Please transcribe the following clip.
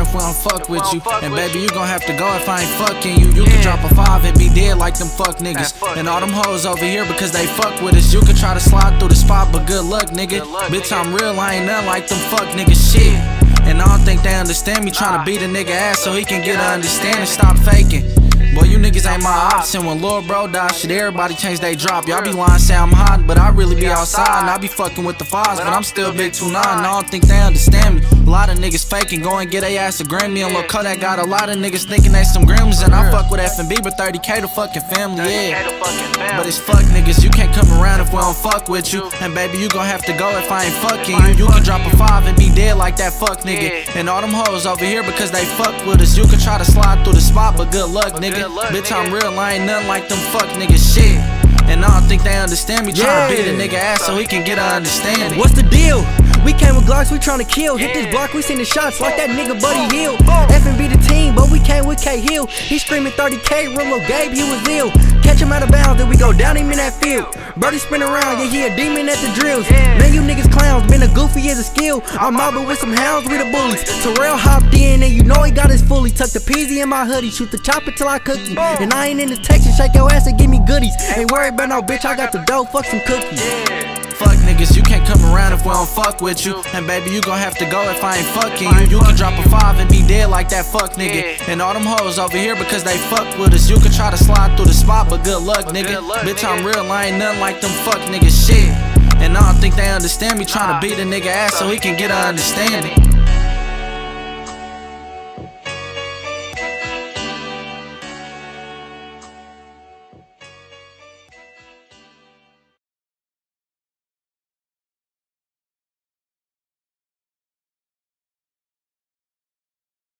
if we don't fuck with you. And baby, you gon' have to go if I ain't fucking you. You can drop a five and be dead like them fuck niggas. And all them hoes over here because they fuck with us. You can try to slide through the spot, but good luck, nigga. Bitch, I'm real, I ain't nothing like them fuck niggas shit. And I don't think they understand me trying to beat a nigga ass so he can get an understanding. Stop faking. Boy, you niggas ain't my option. When Lord Bro die, shit, everybody change they drop. Y'all be lying, say I'm hot, but I really be outside. And I be fucking with the fives, but I'm still big 2 9. I don't think they understand me. A lot of niggas faking, go and get a ass a Grammy. And look, Kodak got a lot of niggas thinking they some Grims. And I fuck with FNB, but 30k to fucking family, yeah. But it's fuck niggas, you can't come around if we don't fuck with you. And baby, you gon' have to go if I ain't fucking you. You can drop a five and be dead like that fuck nigga. And all them hoes over here because they fuck with us. You can try to slide through the spot, but good luck, nigga. Bitch, I'm real, I ain't nothing like them fuck niggas shit. And I don't think they understand me. Tryna beat a nigga ass so he can get an understanding. What's the deal? We came with Glocks, we tryna kill. Hit this block, we seen the shots like that nigga Buddy Hield. FNB the team, but we came with K Hill. He screaming 30K, real little Gabe, he was ill. Catch him out of bounds, then we go down him in that field. Birdie spin around, yeah, he a demon at the drills. Man, you niggas clowns, been a goofy as a skill. I'm mobbing with some hounds, we the bullies. Terrell hopped in, and you know he got his fully. Tuck the peasy in my hoodie, shoot the chopper till I cook you. And I ain't in the Texas, shake your ass and give me goodies. Ain't worried about no bitch, I got the dough, fuck some cookies. Fuck niggas, you can't come around if we don't fuck with you. And baby, you gon' have to go if I ain't fucking you. You can drop a five and be dead like that fuck nigga. And all them hoes over here because they fuck with us. You can try to slide through the spot, but good luck, nigga. Bitch, I'm real, I ain't nothing like them fuck niggas shit. And I don't think they understand me trying to beat a nigga ass so he can get an understanding.